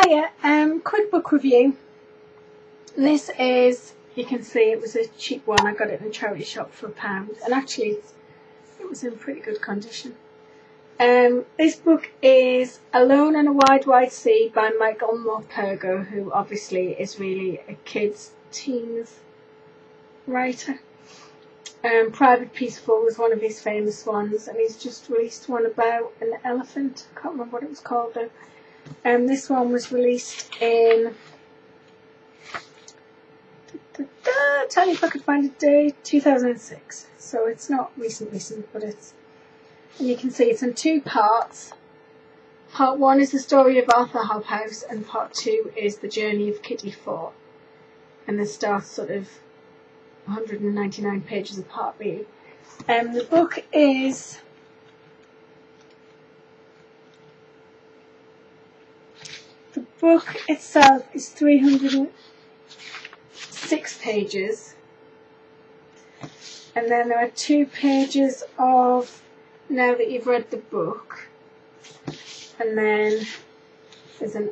Hiya, um, quick book review. This is, you can see it was a cheap one. I got it in a charity shop for a pound, and actually it was in pretty good condition. Um, this book is Alone in a Wide, Wide Sea by Michael Morpurgo, who obviously is really a kids, teens writer. Um, Private Peaceful was one of his famous ones, and he's just released one about an elephant. I can't remember what it was called though. Um, this one was released in. Da, da, da, tell me if I could find a date. 2006. So it's not recent, recent, but it's. And you can see it's in two parts. Part one is the story of Arthur Hobhouse, and part two is the journey of Kitty Four. And the starts sort of 199 pages apart, part B. Um, the book is book itself is 306 pages, and then there are two pages of now that you've read the book, and then there's an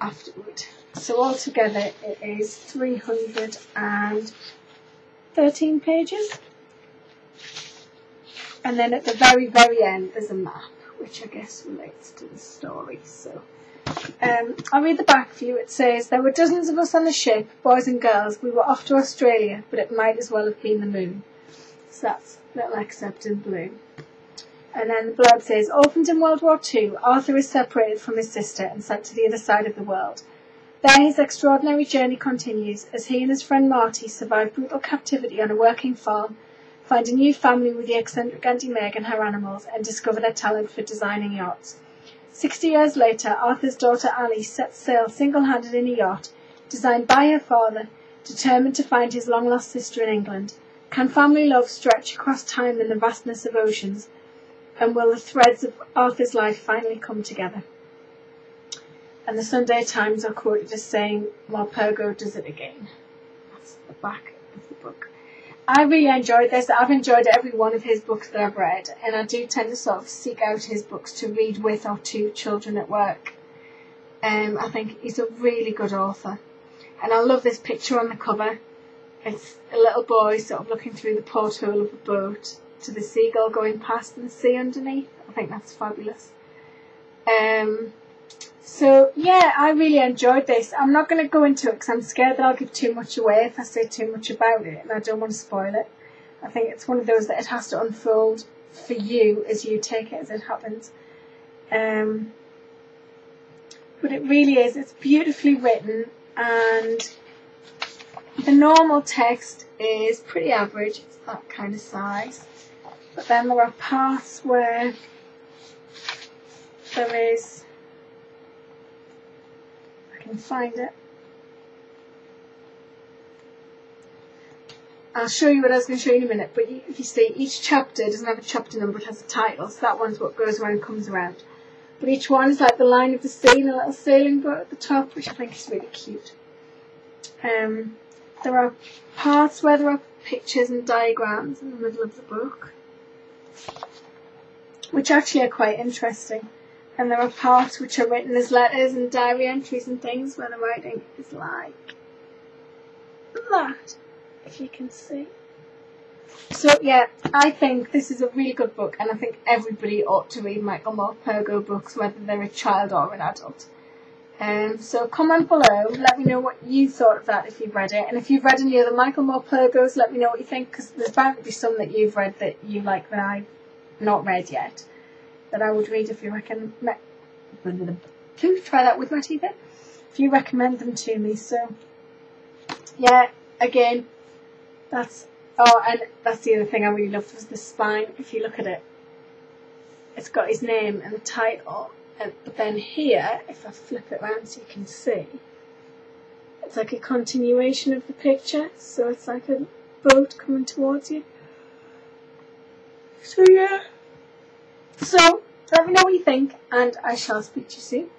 afterward. So altogether it is 313 pages. And then at the very, very end there's a map, which I guess relates to the story. So um, I'll read the back for you. It says, There were dozens of us on the ship, boys and girls. We were off to Australia, but it might as well have been the moon. So that's little excerpt in blue. And then the blurb says, Orphaned in World War II, Arthur is separated from his sister and sent to the other side of the world. There his extraordinary journey continues as he and his friend Marty survive brutal captivity on a working farm, find a new family with the eccentric Auntie Meg and her animals, and discover their talent for designing yachts. Sixty years later, Arthur's daughter Alice sets sail single-handed in a yacht, designed by her father, determined to find his long-lost sister in England. Can family love stretch across time and the vastness of oceans? And will the threads of Arthur's life finally come together? And the Sunday Times are quoted as saying, Morpurgo does it again. That's the back of the book. I really enjoyed this. I've enjoyed every one of his books that I've read, and I do tend to sort of seek out his books to read with or to children at work. Um, I think he's a really good author. And I love this picture on the cover. It's a little boy sort of looking through the porthole of a boat to the seagull going past and the sea underneath. I think that's fabulous. Um, so yeah, I really enjoyed this. I'm not going to go into it because I'm scared that I'll give too much away if I say too much about it, and I don't want to spoil it. I think it's one of those that it has to unfold for you as you take it as it happens. Um, but it really is. It's beautifully written, and the normal text is pretty average. It's that kind of size. But then there are parts where there is can find it. I'll show you what I was going to show you in a minute, but if you see, each chapter doesn't have a chapter number, it has a title, so that one's what goes around and comes around. But each one is like the line of the sea and a little sailing boat at the top, which I think is really cute. Um, there are parts where there are pictures and diagrams in the middle of the book, which actually are quite interesting. And there are parts which are written as letters and diary entries and things where the writing is like that, if you can see. So yeah, I think this is a really good book and I think everybody ought to read Michael Morpurgo books, whether they're a child or an adult. Um, so comment below, let me know what you thought of that if you've read it. And if you've read any other Michael Morpurgos, let me know what you think, because there's bound to be some that you've read that you like that I've not read yet that I would read if you recommend. Try that with my teeth in. If you recommend them to me, so yeah. Again, that's oh, and that's the other thing I really loved was the spine. If you look at it, it's got his name and the title, and but then here, if I flip it around so you can see, it's like a continuation of the picture. So it's like a boat coming towards you. So yeah. So let me know what you think, and I shall speak to you soon.